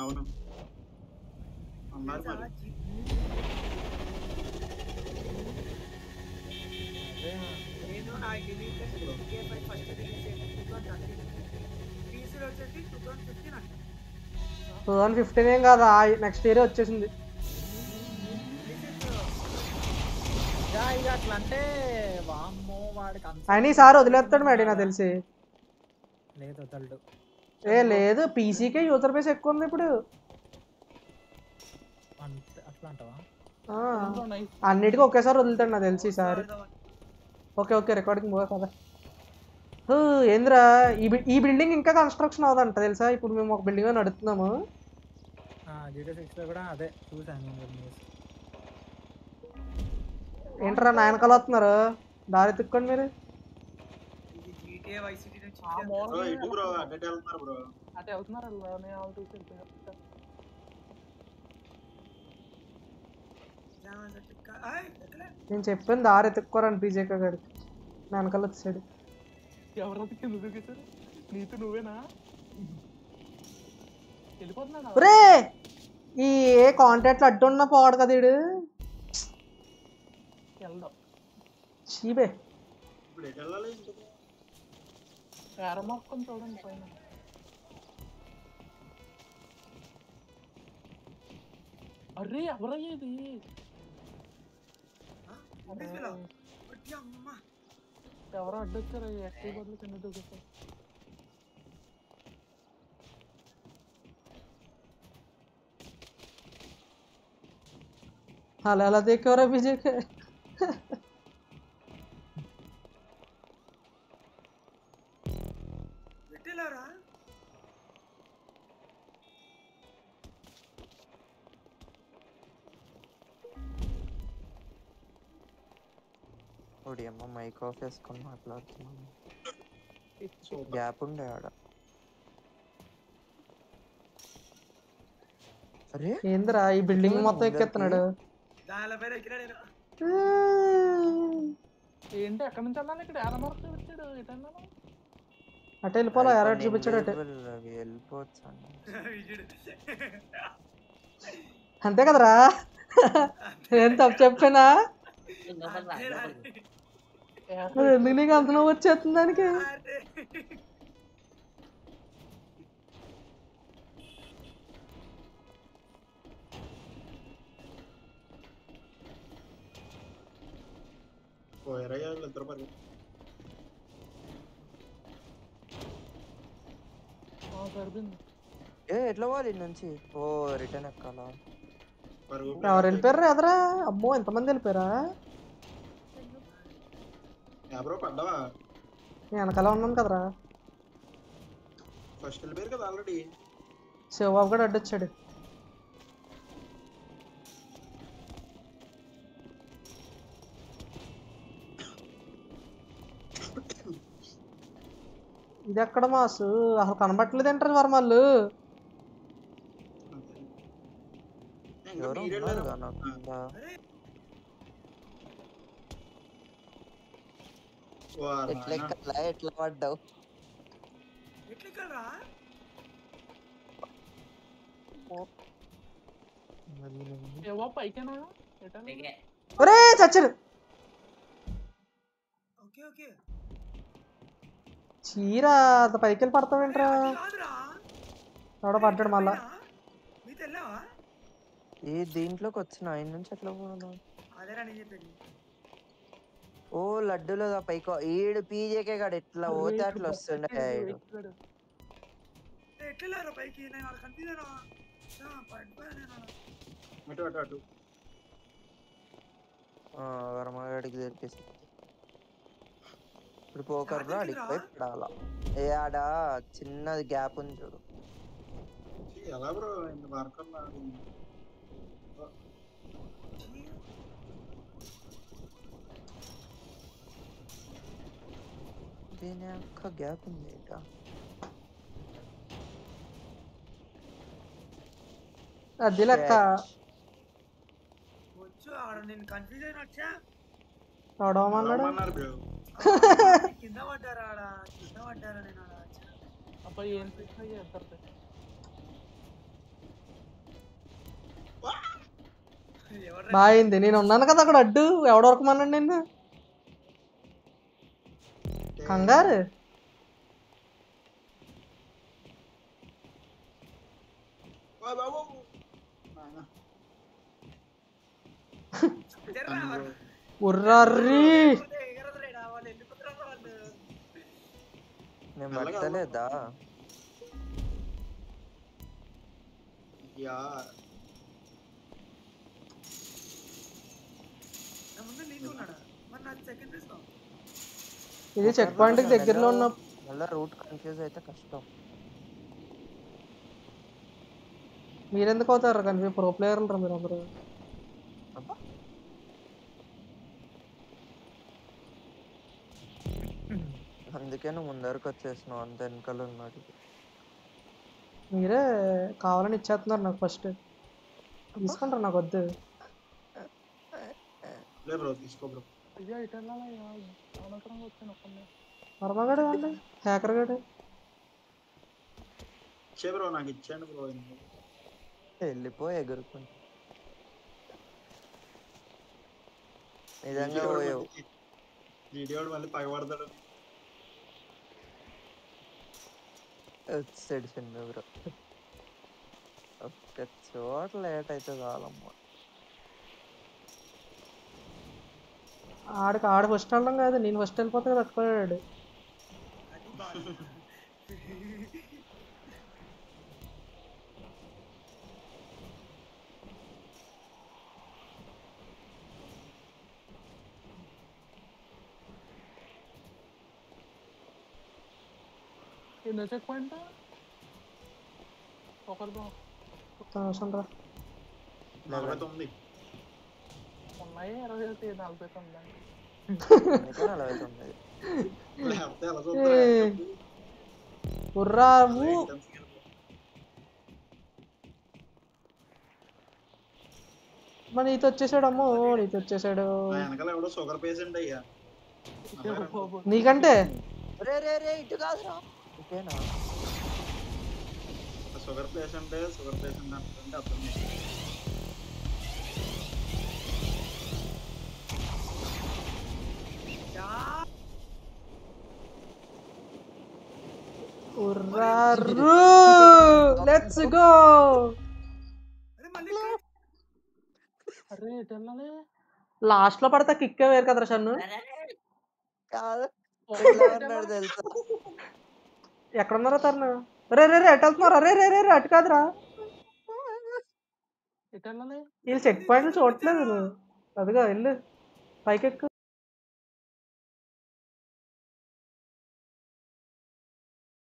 అవును. అన్నారు మరి. నేను నా డిలీట్ ఫస్ట్ రిలీజ్ అయింది టూ థౌసండ్ థర్టీన్ పీసీలో వచ్చేసి టూ థౌసండ్ ఫిఫ్టీన్ అంట. టూ థౌసండ్ ఫిఫ్టీన్ ఏం కాదు నెక్స్ట్ ఇయర్ వచ్చేసింది. యా, ఇక అట్లా అంటే వామ్మో వాడికి అంత అయినా ఈసారి వదిలేస్తాడు మేడం నాకు తెలిసి. లేదు వదలడు. ఏ లేదు పీసీకే యూజర్ బేస్ ఎక్కువ ఉంది ఇప్పుడు. అన్నిటికీ ఒకేసారి వదులుతాడు నాకు తెలిసి ఈసారి ఓకే ఓకే రికార్డింగ్ పోగా కదా హూ, ఏందిరా ఈ ఈ బిల్డింగ్ ఇంకా కన్స్ట్రక్షన్ అవుదంట తెలుసా? ఇప్పుడు మేము ఒక బిల్డింగ్ నడుపుతున్నాము ఏంట్రా నాయనకాలు వస్తున్నారు? దారి తిక్కండి మీరు. అడ్డ అటే వెళ్తున్నారు నేను చెప్పాను దారి ఎత్తుక్కోరని పీజేక గడికి వెనకాల వచ్చాడు ఎవరైతే కింద. దూకేశారు నీతో నువ్వేనా? ఈ ఏ కాంటాక్ట్లు అడ్డున్న పోడు కదా వీడు వెళ్దాం. చీబే. ఇప్పుడు ఎటు వెళ్ళాలి ఇంటికి? ఎర్ర మొక్కని చూడండి పైన అరే ఎవరయ్యా ఇది అమ్మ ఎవరో అడ్డొచ్చారు ఎక్కి బదులు కింద దూకేశారు అలా అలా దిక్కేవరా పీజేకే పెట్టిలారా ఓడి అమ్మ మైక్ ఆఫ్ వేసుకొని మాట్లాడుతున్నాను. గ్యాప్ ఉండే ఆడ. అరే? ఏందిరా ఈ బిల్డింగ్ మొత్తం ఈయన. ఏంటి ఎక్కడి నుంచి వెళ్ళాలి ఇక్కడ వచ్చాడు ఎటన్నా అటు వెళ్ళిపోలే చూపించాడు అటు. వెళ్ళిపోవచ్చు. అంతే కదరా? ఏం తప్పు చెప్పానా? ఎందుకు నీకు అంత నవ్వు వచ్చేస్తుంది దానికి. ఏ ఎట్లా పోవాలి నుంచి? ఓ రిటర్న్ ఎక్కాలా? ఎవరు వెళ్ళిపోయారు ఎదరా? అమ్మో ఎంతమంది వెళ్ళిపోయారా? పడ్డావా? నేను వెనకాల ఉన్నాను కదరా. ఫస్ట్ వెళ్ళిపోయారు కదా ఆల్రెడీ. శివబాబు కూడా అడ్డొచ్చాడు ఇది ఎక్కడ మాసు? అసలు కనబట్టలేదు ఏంటారు వర్మల్లు ఎవరో ఉన్నారు కదా నాకు కింద. ఎట్లా ఎక్కాలా ఎట్లా పడ్డావు? ఒరే చచ్చారు ఓకే చీర అంత పైకి వెళ్ళి పడతావేంట్రా ఎవడో పడ్డాడు మళ్ళా. ఈ దీంట్లోకి వచ్చిన ఆయన నుంచి ఎట్లా చెప్పేది. ఓ లడ్డూలో పైకి ఈడు పీజేకే కాడు ఎట్లా పోతే అట్లా వస్తుండే పైకి? వర్మగాడికి దొరికేసి ఇప్పుడు పోకర్లో అడిగి పోయి పడాలా. ఏ ఆడ చిన్నది గ్యాప్ ఉంది చూడు. ఎలా బ్రో 全然鍵開くんねえだ。అదిలక్క వచ్చు ఆడ నేను కన్ఫ్యూజ్ కింద పడ్డారా ఆడ కింద పడ్డారా నేను ఆడ బాయింది నేను ఉన్నాను కదా అక్కడ అడ్డు ఎవడొరకమన్నాడు నిన్ను వెళ్ళిపోతారా వాళ్ళు నేను మెల్లగా పట్టలేదా యా నా ముందు నీకు ఉన్నాడా? మరి నాకు సెకండ్ ఇస్తాం ఇది చెక్ పాయింట్ దగ్గరలో ఉన్న మళ్ళీ రూట్ కన్ఫ్యూజ్ అయితే కష్టం. మీరెందుకు అవుతారు కానీ ప్రో ప్లేయర్లు రా మీరు అందరూ. అందుకే నువ్వు ముందరకు వచ్చేసినావు అంత వెనకాల ఉన్నాడు మీరే కావాలని ఇచ్చేస్తున్నారు నాకు ఫస్ట్ తీసుకుంటారు నాకు వద్దు. లే బ్రో తీసుకో బ్రో. అయ్యా ఇటు వెళ్ళాలయ్యా అనవసరంగా వచ్చాను ఒక్కనే వర్మగాడు అండి హ్యాకర్ గడు ఇచ్చే బ్రో నాకు ఇచ్చాను బ్రో వెళ్ళిపో ఎగురుకుని నిజంగా పోయావు జీడియోడు మళ్ళీ పగబడతాడు వచ్చాడు చిన్న బ్రో ఒక్క చోట లేట్ అయితే చాలమ్మా ఆడికి ఆడ ఫస్ట్ వెళ్ళడం కాదు నేను ఫస్ట్ వెళ్ళిపోతే తట్టుకోలేడు ఎన్నో చెక్ పాయింట్? రా నలభై తొమ్మిది ఉన్నాయి ఇరవై ఒకటి నలభై తొమ్మిది అందుకే నలభై తొమ్మిది లేకపోతే ఎలా ఏ. చూస్తారా ఉర్రావు మా నీతో వచ్చేసాడు అమ్మో నీతో వచ్చేసాడు నా వెనకాల ఎవడో షుగర్ పేషెంట్ అయ్యా నీకంటే రే రే రే ఇటు కాదురా ఇటేనా షుగర్ పేషెంట్ షుగర్ పేషెంట్ అంటే అర్థం ఉర్రారు లెట్స్ గో లాస్ట్లో పడతా కిక్కే వేరు కదరా షన్ను. ఎక్కడున్నారా తరుణ్? రే రే రే ఎటు వెళ్తున్నారా రే రే రే రే అటు కాదురా. వీళ్ళు చెక్ పాయింట్లు చూడట్లేదు అదిగో వెళ్ళు. పైకి ఎక్కు